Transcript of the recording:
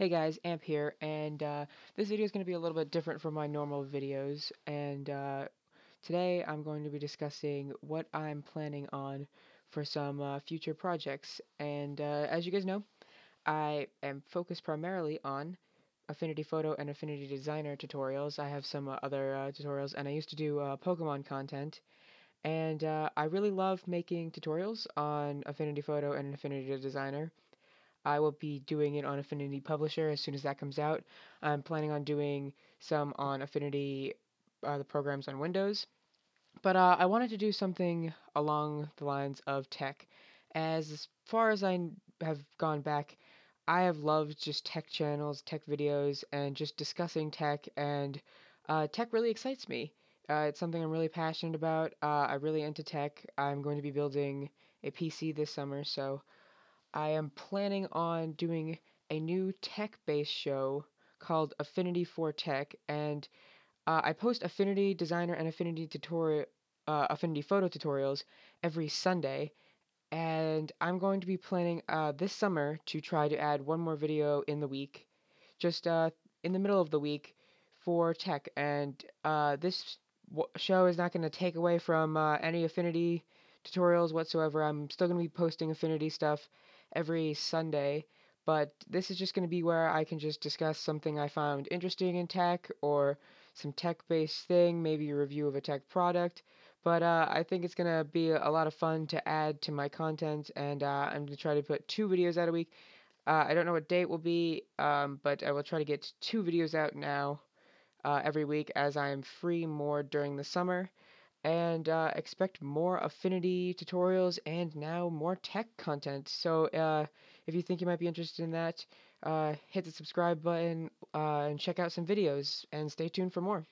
Hey guys, Amp here, and uh, this video is going to be a little bit different from my normal videos, and uh, today I'm going to be discussing what I'm planning on for some uh, future projects, and uh, as you guys know, I am focused primarily on Affinity Photo and Affinity Designer tutorials. I have some uh, other uh, tutorials, and I used to do Pokemon content, and I really love making tutorials on Affinity Photo and Affinity Designer. I will be doing it on Affinity Publisher as soon as that comes out. I'm planning on doing some on Affinity, uh, the programs on Windows. But uh, I wanted to do something along the lines of tech. As, far as I have gone back, I have loved just tech channels, tech videos, and just discussing tech, and uh, tech really excites me. Uh, it's something I'm really passionate about. Uh, I'm really into tech. I'm going to be building a PC this summer, so I am planning on doing a new tech-based show called Affinity for Tech, and uh, I post Affinity Designer and Affinity tutorial, uh, Affinity Photo tutorials every Sunday, and I'm going to be planning uh, this summer to try to add one more video in the week, just uh, in the middle of the week for tech, and uh, this show is not going to take away from uh, any Affinity tutorials whatsoever. I'm still going to be posting Affinity stuff every Sunday, but this is just going to be where I can just discuss something I found interesting in tech or some tech-based thing, maybe a review of a tech product. But uh, I think it's going to be a lot of fun to add to my content, and uh, I'm going to try to put two videos out a week. Uh, I don't know what date will be, um, but I will try to get two videos out now uh, every week as I am free more during the summer and uh, expect more affinity tutorials and now more tech content. So uh, if you think you might be interested in that, uh, hit the subscribe button uh, and check out some videos and stay tuned for more.